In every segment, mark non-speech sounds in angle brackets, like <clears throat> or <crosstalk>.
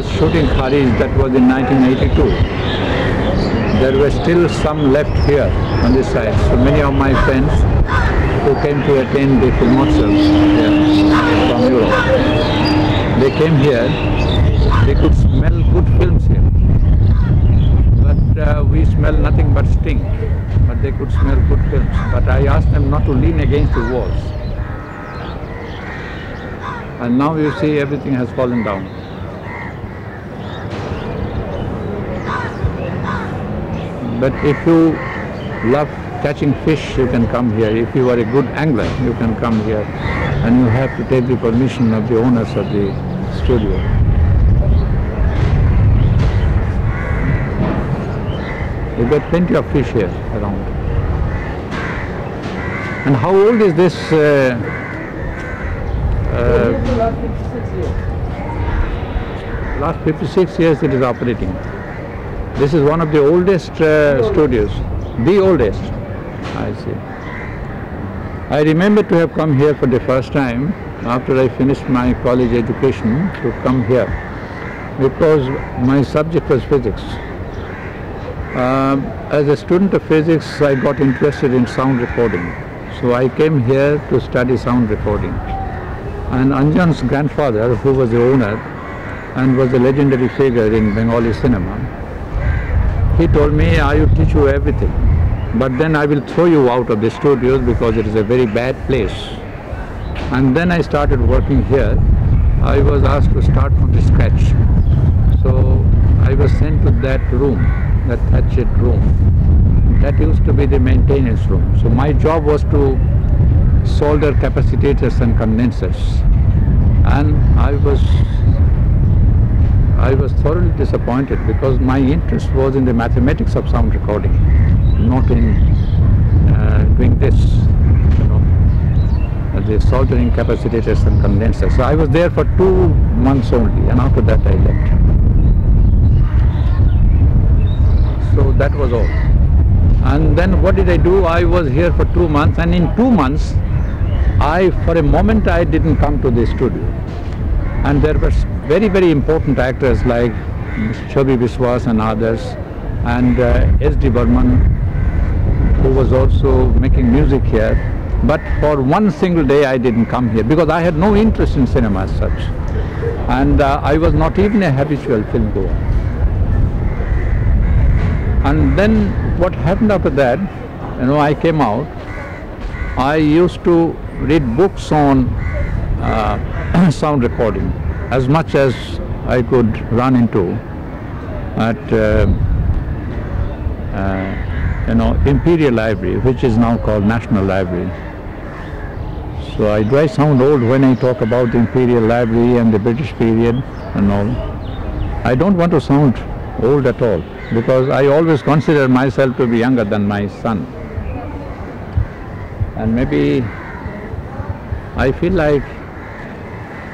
was shooting Kharij, that was in 1982. There were still some left here on this side. So many of my friends who came to attend the here from Europe, they came here, they could smell good films here. But uh, we smell nothing but stink. But they could smell good films. But I asked them not to lean against the walls. And now you see everything has fallen down. But if you love catching fish, you can come here. If you are a good angler, you can come here. And you have to take the permission of the owners of the studio. You get plenty of fish here around. And how old is this? Uh, uh, last 56 years it is operating. This is one of the oldest uh, studios, the oldest. I see. I remember to have come here for the first time after I finished my college education to come here because my subject was physics. Um, as a student of physics, I got interested in sound recording. So I came here to study sound recording. And Anjan's grandfather, who was the owner and was a legendary figure in Bengali cinema, he told me, I will teach you everything, but then I will throw you out of the studios because it is a very bad place. And then I started working here. I was asked to start from the scratch. So I was sent to that room, that thatched room. That used to be the maintenance room. So my job was to solder capacitors and condensers. And I was I was thoroughly disappointed because my interest was in the mathematics of sound recording, not in uh, doing this, you know, the soldering capacitors and condensers. So I was there for two months only and after that I left. So that was all. And then what did I do? I was here for two months and in two months I, for a moment I didn't come to the studio. And there were very, very important actors like Chobi Biswas and others and uh, S.D. Burman who was also making music here. But for one single day I didn't come here because I had no interest in cinema as such. And uh, I was not even a habitual film goer. And then what happened after that, you know, I came out, I used to read books on uh, <clears throat> sound recording as much as I could run into at uh, uh, you know Imperial Library, which is now called National Library. So I do I sound old when I talk about the Imperial Library and the British period and all. I don't want to sound old at all because I always consider myself to be younger than my son. And maybe I feel like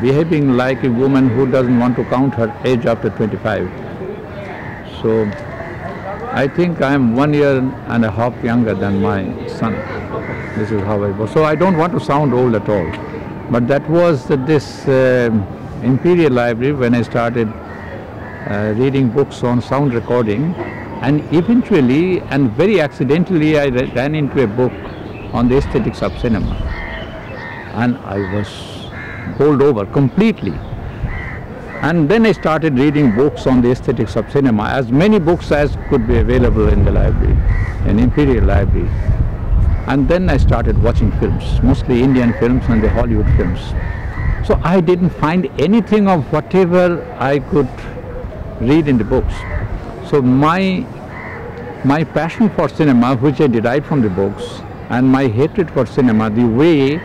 behaving like a woman who doesn't want to count her age after 25. So I think I am one year and a half younger than my son. This is how I was. So I don't want to sound old at all. But that was this uh, Imperial Library when I started uh, reading books on sound recording and eventually and very accidentally I ran into a book on the aesthetics of cinema and I was bowled over completely. And then I started reading books on the aesthetics of cinema, as many books as could be available in the library, in Imperial Library. And then I started watching films, mostly Indian films and the Hollywood films. So I didn't find anything of whatever I could read in the books. So my, my passion for cinema, which I derived from the books, and my hatred for cinema, the way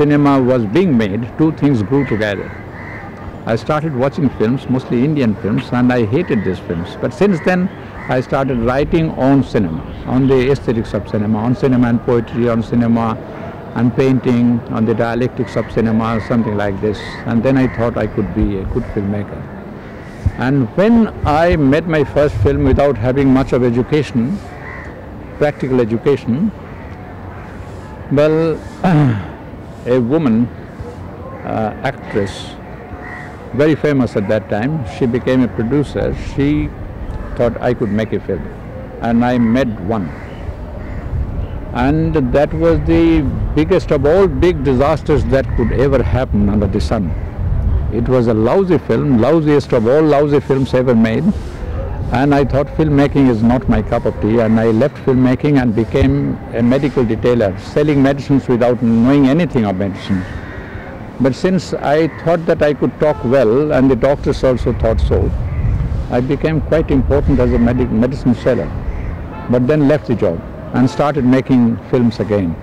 cinema was being made, two things grew together. I started watching films, mostly Indian films, and I hated these films. But since then, I started writing on cinema, on the aesthetics of cinema, on cinema and poetry, on cinema and painting, on the dialectics of cinema, something like this. And then I thought I could be a good filmmaker. And when I made my first film without having much of education, practical education, well, <clears throat> a woman uh, actress very famous at that time. She became a producer. She thought I could make a film. And I made one. And that was the biggest of all big disasters that could ever happen under the sun. It was a lousy film, lousiest of all lousy films ever made. And I thought filmmaking is not my cup of tea and I left filmmaking and became a medical detailer, selling medicines without knowing anything of medicine. But since I thought that I could talk well and the doctors also thought so, I became quite important as a med medicine seller. But then left the job and started making films again.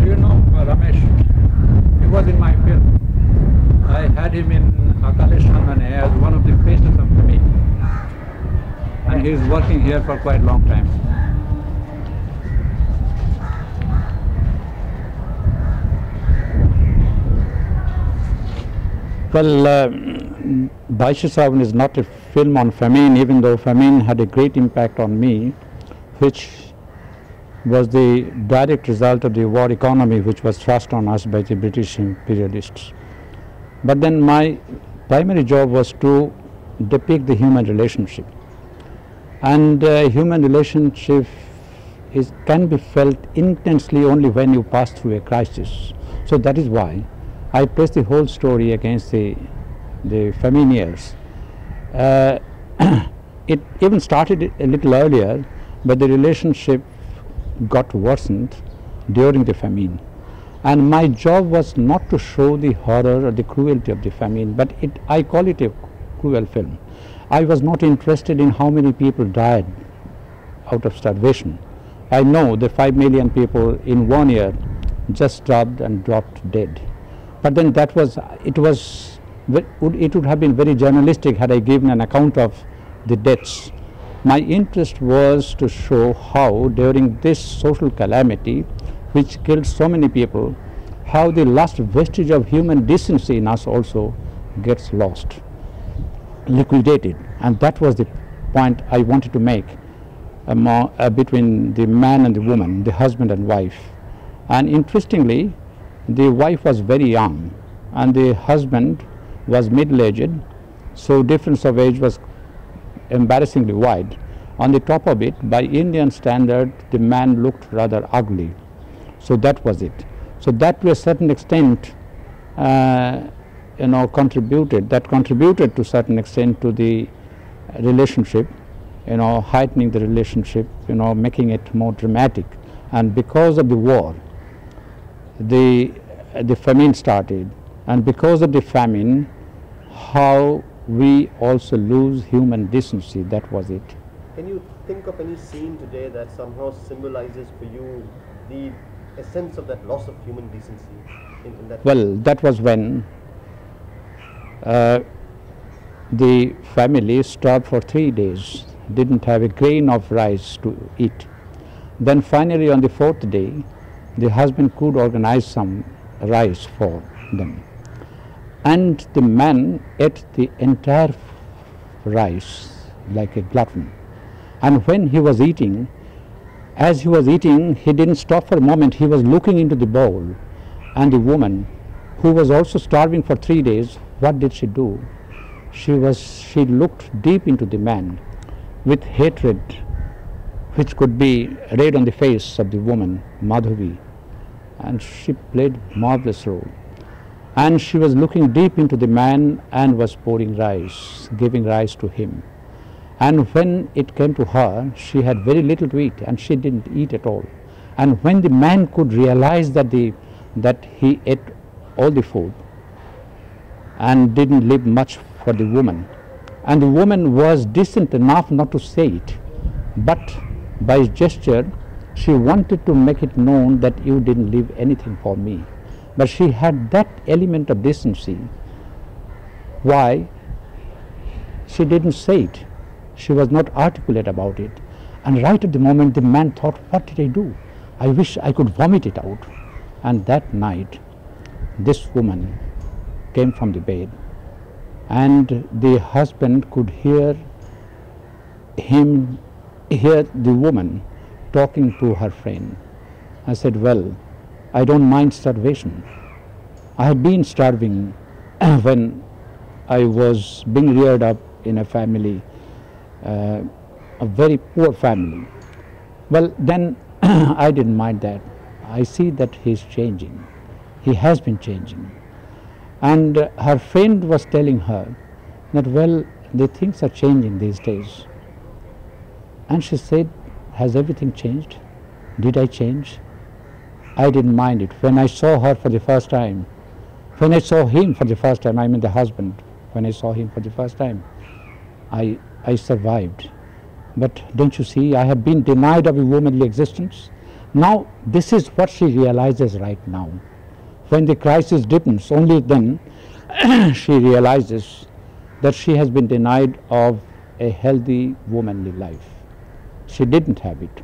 Do you know uh, Ramesh? He was in my film. I had him in Akaler Sandhane as one of the faces of me. And he is working here for quite a long time. Well, uh, Baishey Shravan is not a film on famine, even though famine had a great impact on me, which was the direct result of the war economy which was thrust on us by the British imperialists. But then my primary job was to depict the human relationship. And uh, human relationship is, can be felt intensely only when you pass through a crisis. So that is why I placed the whole story against the, the famine years. Uh, <clears throat> it even started a little earlier, but the relationship got worsened during the famine. And my job was not to show the horror or the cruelty of the famine, but it, I call it a cruel film. I was not interested in how many people died out of starvation. I know that 5 million people in one year just starved and dropped dead. But then that was, it was, it would have been very journalistic had I given an account of the deaths. My interest was to show how during this social calamity which killed so many people, how the last vestige of human decency in us also gets lost, liquidated. And that was the point I wanted to make among, uh, between the man and the woman, the husband and wife. And interestingly, the wife was very young and the husband was middle-aged, so difference of age was embarrassingly wide. On the top of it, by Indian standard, the man looked rather ugly. So that was it. So that to a certain extent, uh, you know, contributed, that contributed to certain extent to the relationship, you know, heightening the relationship, you know, making it more dramatic. And because of the war, the, the famine started. And because of the famine, how we also lose human decency, that was it. Can you think of any scene today that somehow symbolizes for you the essence of that loss of human decency in, in that? Well, that was when uh, the family starved for three days, didn't have a grain of rice to eat. Then finally on the fourth day, the husband could organize some rice for them. And the man ate the entire rice like a glutton. And when he was eating, as he was eating, he didn't stop for a moment. He was looking into the bowl. And the woman, who was also starving for three days, what did she do? She was she looked deep into the man with hatred which could be read on the face of the woman, Madhavi. And she played marvelous role. And she was looking deep into the man and was pouring rice, giving rice to him. And when it came to her, she had very little to eat and she didn't eat at all. And when the man could realize that, the, that he ate all the food and didn't leave much for the woman, and the woman was decent enough not to say it, but by gesture she wanted to make it known that you didn't leave anything for me. But she had that element of decency. Why? She didn't say it. She was not articulate about it. And right at the moment, the man thought, What did I do? I wish I could vomit it out. And that night, this woman came from the bed, and the husband could hear him, hear the woman talking to her friend. I said, Well, I don't mind starvation. I had been starving <clears throat> when I was being reared up in a family, uh, a very poor family. Well, then <clears throat> I didn't mind that. I see that he's changing. He has been changing. And her friend was telling her that, well, the things are changing these days. And she said, Has everything changed? Did I change? I didn't mind it. When I saw her for the first time, when I saw him for the first time, I mean the husband, when I saw him for the first time, I, I survived. But don't you see, I have been denied of a womanly existence. Now, this is what she realizes right now. When the crisis deepens, only then <clears throat> she realizes that she has been denied of a healthy womanly life. She didn't have it.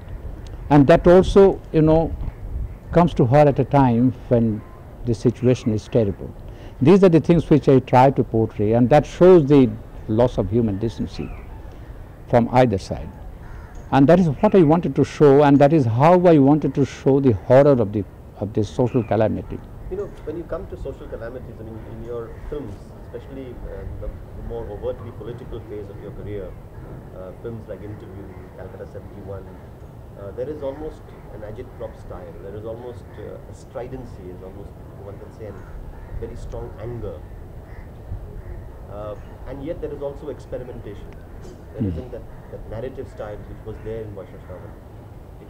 And that also, you know, comes to her at a time when the situation is terrible. These are the things which I try to portray, and that shows the loss of human decency from either side. And that is what I wanted to show, and that is how I wanted to show the horror of, the, of this social calamity. You know, when you come to social calamities, I mean, in your films, especially uh, the, more overtly political phase of your career, uh, films like Interview, Calcutta 71, uh, there is almost an agitprop style. There is almost uh, a stridency, is almost one can say, a very strong anger. Uh, and yet there is also experimentation. There Mm. not that, that narrative style which was there in Baishey Shravan.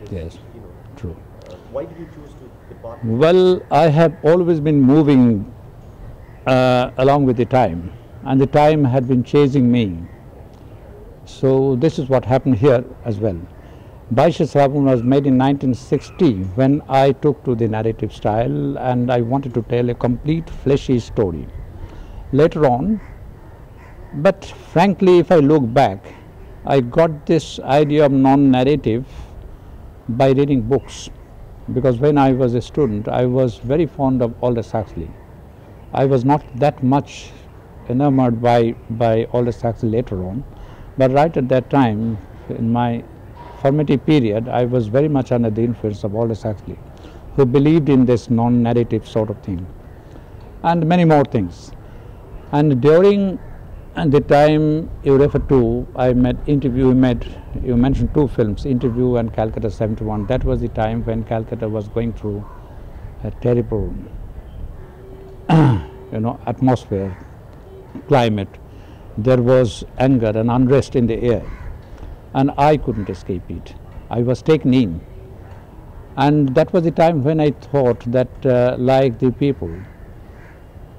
It is, Yes. you know, True. uh, why did you choose to depart? Well, I have always been moving uh, along with the time, and the time had been chasing me. So this is what happened here as well. Baishey Shravan was made in 1960 when I took to the narrative style and I wanted to tell a complete fleshy story. Later on, but frankly, if I look back, I got this idea of non-narrative by reading books because when I was a student, I was very fond of Aldous Huxley. I was not that much enamored by, by Aldous Huxley later on, but right at that time, in my formative period, I was very much under the influence of Aldous Huxley, who believed in this non-narrative sort of thing, and many more things. And during and the time you refer to, I met interview, you met, you mentioned two films, Interview and Calcutta 71. That was the time when Calcutta was going through a terrible, <clears throat> you know, atmosphere, climate. There was anger and unrest in the air, and I couldn't escape it. I was taken in. And that was the time when I thought that, uh, like the people,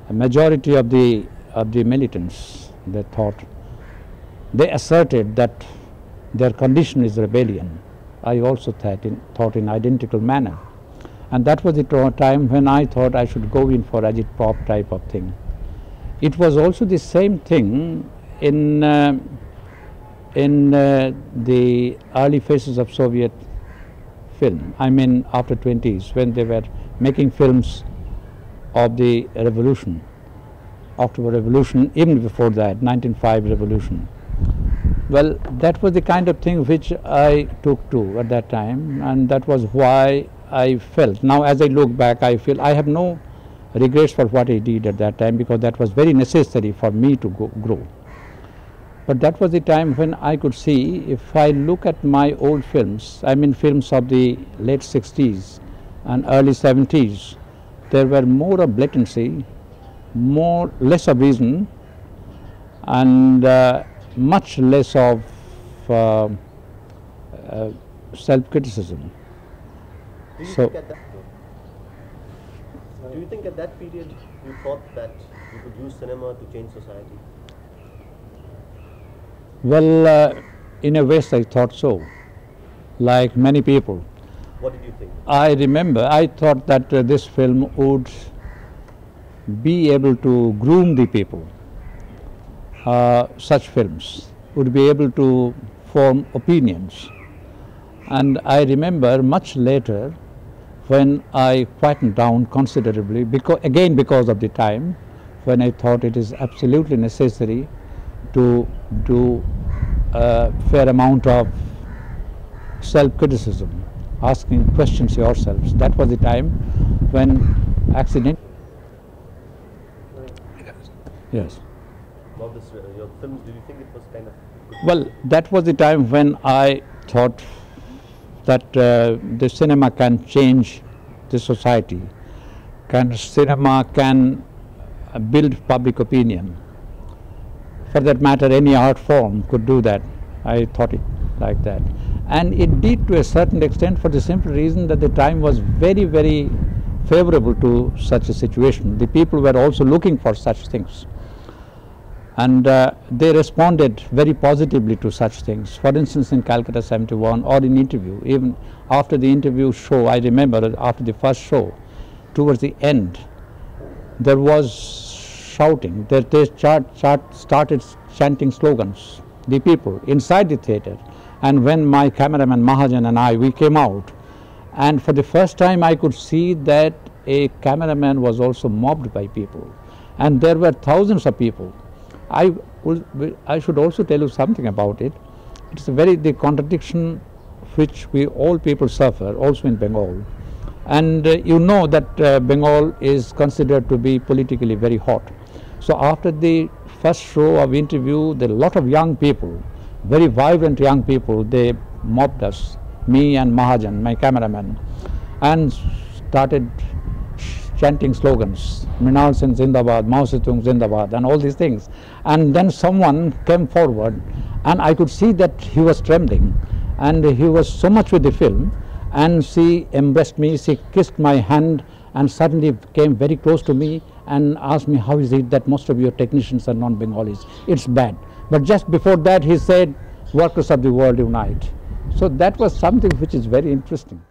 a majority of the of the militants, they thought, they asserted that their condition is rebellion. I also thought in, thought in identical manner. And that was the time when I thought I should go in for agitprop type of thing. It was also the same thing in, uh, in uh, the early phases of Soviet film. I mean after 20s when they were making films of the revolution. October Revolution, even before that, 1905 Revolution. Well, that was the kind of thing which I took to at that time, and that was why I felt. Now, as I look back, I feel I have no regrets for what I did at that time because that was very necessary for me to go, grow. But that was the time when I could see if I look at my old films, I mean films of the late 60s and early 70s, there were more of blatancy, more less of reason, and uh, much less of uh, uh, self-criticism. Do you So- think at that do you think at that period you thought that you could use cinema to change society? Well, uh, in a way, I thought so, like many people. What did you think? I remember I thought that uh, this film would be able to groom the people. Uh, such films would be able to form opinions. And I remember much later when I quietened down considerably, because, again because of the time, when I thought it is absolutely necessary to do a fair amount of self-criticism, asking questions yourselves. That was the time when accident. Yes. This, uh, your films, do you think it was kind of? Well, that was the time when I thought that uh, the cinema can change the society. Can cinema can uh, build public opinion. For that matter, any art form could do that. I thought it like that, and it did to a certain extent for the simple reason that the time was very, very favorable to such a situation. The people were also looking for such things and uh, they responded very positively to such things. For instance, in Calcutta 71 or in interview, even after the interview show, I remember after the first show, towards the end, there was shouting, that they chart, chart, started chanting slogans, the people inside the theatre. And when my cameraman Mahajan and I, we came out, and for the first time I could see that a cameraman was also mobbed by people. And there were thousands of people. I, will, I should also tell you something about it. It's a very the contradiction which we all people suffer, also in Bengal. And uh, you know that uh, Bengal is considered to be politically very hot. So after the first show of interview, there a lot of young people, very vibrant young people, they mobbed us, me and Mahajan, my cameraman, and started chanting slogans, Mrinal Sen Zindabad, Mao Zedong Zindabad, and all these things. And then someone came forward, and I could see that he was trembling, and he was so much with the film, and she embraced me, she kissed my hand, and suddenly came very close to me and asked me, how is it that most of your technicians are non-Bengalis? It's bad. But just before that, he said, workers of the world unite. So that was something which is very interesting.